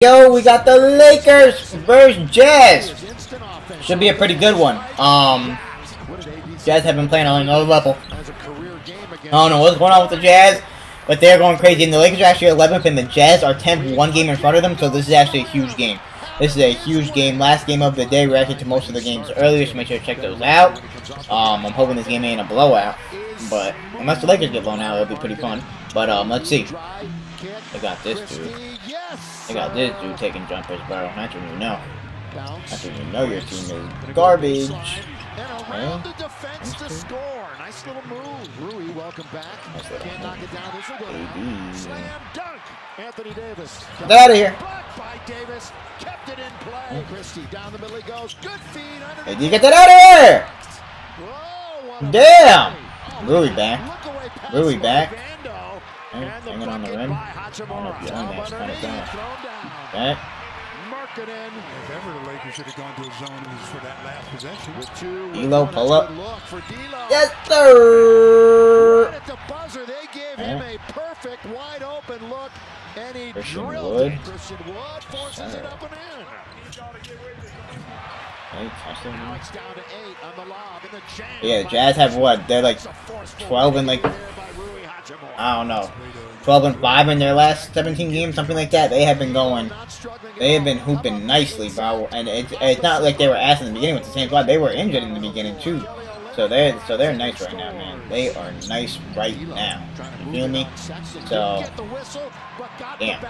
Yo, we got the Lakers versus Jazz. Should be a pretty good one. Um, Jazz have been playing on another level. I don't know what's going on with the Jazz, but they're going crazy. And the Lakers are actually 11th, and the Jazz are 10th, one game in front of them. So this is actually a huge game. This is a huge game. Last game of the day. We Reacted to most of the games earlier, so make sure to check those out. Um, I'm hoping this game ain't a blowout, but unless the Lakers get blown out, it'll be pretty fun. But um, let's see. I got this dude. I got this dude taking jumpers, bro. That's when you know. That's when you know your team is garbage. Around the defense to score. Nice little move. Rui, welcome back. Can't knock it down. This will go Slam dunk. Anthony Davis. Get out of here. By Davis. Kept it in play. Christie down the middle he goes. Good feed. Hey, you get that out of here! Whoa, Damn! Oh, Rui back. Look away pass Rui back. Vando. Hey, And the hanging on the rim. by I don't know if you're that, it's kinda underneath, down. thrown down. Okay? Markkanen If ever the Lakers should have gone to a zone, it was for that last possession. with two. D'Lo, with pull up. good Look for D'Lo. Yes, Right sir! at the buzzer, they gave him a perfect wide open look, and he Christian drilled Wood. it. Christian Wood forces Sir. it up and in. Hey. Now it's down to eight on the lob in the jam. Yeah, the Jazz have what? They're like It's a forceful 12 and like, there by Rui Hachimura. I don't know, 12 and 5 in their last 17 games, something like that. They have been going, they have been hooping nicely, bro. And it's, it's not like they were ass in the beginning with the same squad. They were injured in the beginning, too. So they're, so they're nice right now, man. They are nice right now. You feel me? So, damn.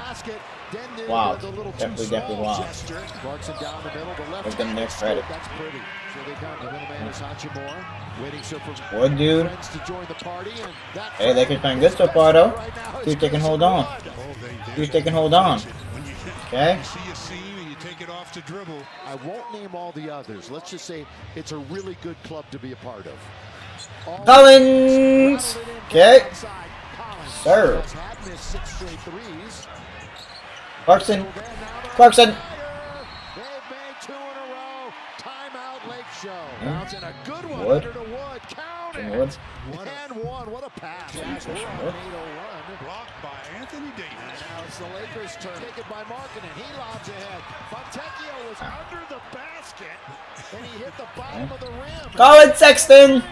The basket. Then there Wow. was a little too Definitely, definitely wow. gesture. Clarkson down the middle, the left Give them hand their credit. That's pretty. So they come. The middleman is Hachimura, waiting so for Wood, dude. friends to join the party. And that Hey, Lakers playing good so far, though. Right now See if they can hold on. Wood. They, See if they can hold on. Okay? you see a seam and you take it off to dribble, I won't name all the others. Let's just say it's a really good club to be a part of. All Collins! rattled it in Okay. inside. Collins Sir. Clarkson. So then now they're Clarkson. on fire. They've made two in a row. Timeout Lake Show. Bounce in a good one Wood. under to Wood. Count it. Wood. And one. What a pass. One. Wood. 8-0 run. blocked by Anthony Davis. Now it's the Lakers' turn. Taken by Markkanen. He lobs ahead. Fontecchio was under the basket, and he hit the bottom of the rim. Collin Sexton!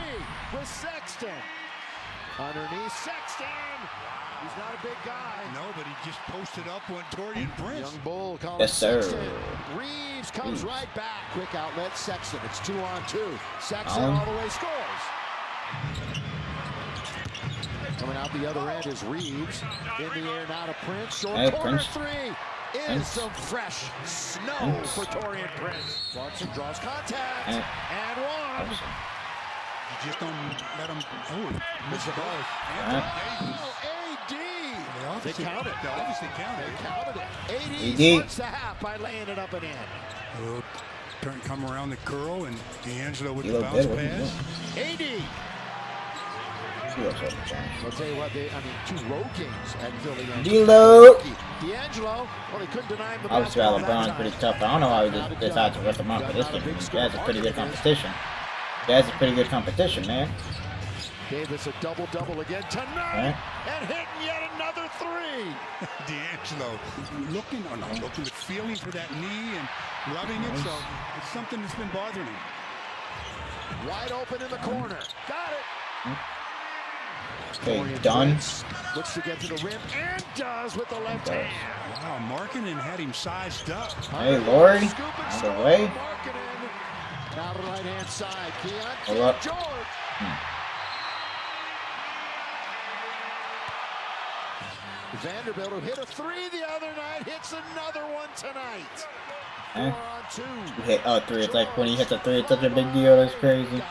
With Sexton. Underneath Sexton. He's not a big guy. No, but he just posted up one Taurean Prince. Young Bull calling Yes, sir. Sexton. Reaves comes Reaves. right back. Quick outlet, Sexton. It's two on two. Sexton Allen. all the way scores. Coming out the other end is Reaves. In the air now to Prince. Short Hey, corner Prince. three. Is Prince. some fresh snow Prince. for Taurean Prince. Clarkson draws contact. Hey. And one. You just don't let him oh, miss a ball. Alright. Anthony Davis. AD. They obviously, counted. They obviously They counted. counted it. AD, AD. starts the half by laying it up and in. A little turn, come around the curl, and D'Angelo with He the bounce good. Pass. doing? AD. He looks like a giant. I'll tell you what, they, I mean, two road games at Philly. and D'Lo. D'Angelo, well, they couldn't deny him the Obviously, basketball LeBron's that pretty tough. I don't know how he just decided to rest him out for this game. Jazz is pretty good competition. Jazz a pretty good competition, man. Davis a double-double again tonight, Right. and hitting yet another three. D'Angelo looking, or not looking, but feeling for that knee and rubbing it. So it's something that's been bothering him. Wide open in the corner. Got it. Okay, Dorian done. Looks to get to the rim, and does with the left hand. Wow, Markkanen had him sized up. Hey, Lord. Scoop and Out of score. the way. Markkanen. Now the right-hand side. Hold Keyonte up. George. Vanderbilt, who hit a three the other night, hits another one tonight. Eh. On two. He hit a three. It's like when he hits a three, it's such a big deal. That's crazy.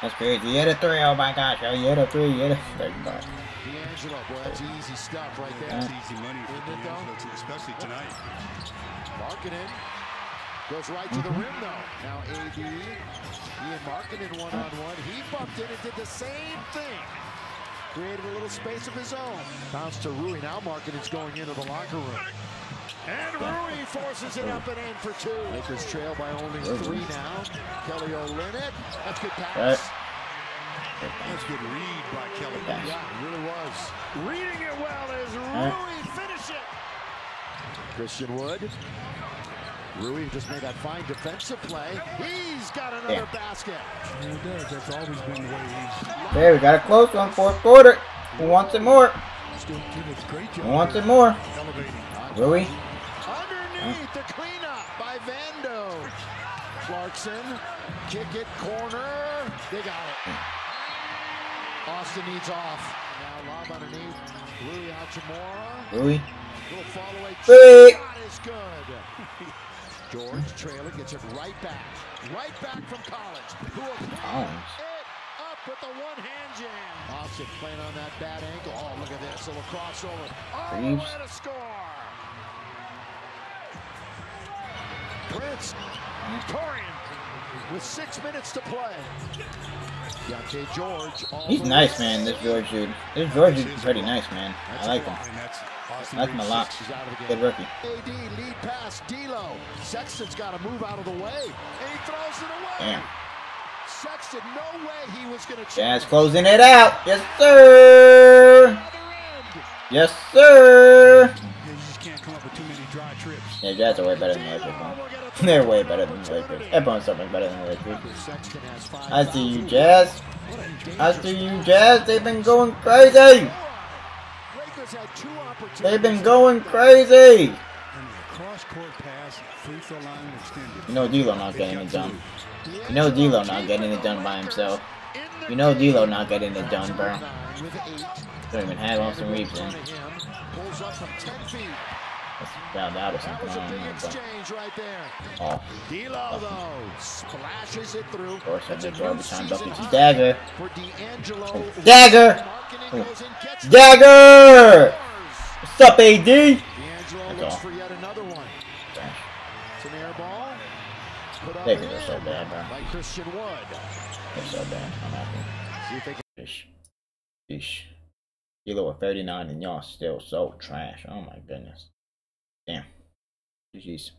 That's crazy. He hit a three. Oh my gosh. Oh, he hit a three. He hit a three. But D'Angelo, boy, that's easy stuff right there. That's easy money for Isn't it, though? D'Angelo, especially tonight. Markkanen goes right to the mm-hmm. rim though. Now AD, Ian Markkanen one-on-one. He bumped in and did the same thing. Created a little space of his own. Bounce to Rui. Now Markkanen's going into the locker room. And Rui forces it up and in for two. Lakers trail by only three now. Kelly Olynyk. That's good pass. That's good read by Kelly. Yeah, it really was. Reading it well as. Rui finish it. Christian Wood. Rui just made that fine defensive play. He's got another Yeah. basket. Yeah, he does. That's always been the way he's There, we got a close one, fourth quarter. Who wants it more? still did a great job. Who wants it more? Elevating. Rui? Underneath the cleanup by Vando. Clarkson, kick it, corner. They got it. Austin needs off. Now lob underneath. Rui Hachimura. Rui? Little follow away. Rui! Shot is good. George trailer gets it right back. Right back from college. Who will Collins. it up with the one hand jam. Austin playing on that bad ankle. Oh, look at this. A little crossover. Oh, Reaves. what a score. Prince Taurean with six minutes to play. Deontay George. He's nice, man, this George dude. This George dude is pretty nice, man. I like him. That's Austin I like him a Reaves' lot. He's out of the Good game. rookie. AD lead pass, D'Lo. Sexton's got to move out of the way, and he throws it away. Damn. Sexton, no way he was going to Jazz closing it out. Yes, sir. Yes, sir. Yeah, Jazz are way better than the Lakers, man. They're way better than the Lakers. Everyone's something better than the Lakers. I see you. Jazz. I see you, Jazz. They've been going crazy. They've been going crazy. You know D'Lo not getting it done. You know D'Lo not getting it done by himself. You know D'Lo not getting it done, bro. Don't even have Austin Reaves. Front of him. Pulls up from 10 feet. That's fouled out or That something. was a big uh, exchange right there. Oh, D'Lo, though, splashes it through. of course, That's that's a a new garbage time season bucket. high Dagger. For D'Angelo. Oh, Dagger! Oh. gets the Dagger! What's up, AD? D'Angelo looks all. for yet another one. It's an air ball. Maybe they're so bad, bro. By Christian Wood. They're so bad. I'm happy. See if they can Sheesh. Sheesh. D'Lo at 39 and y'all still so trash. Oh my goodness. Damn. GG's.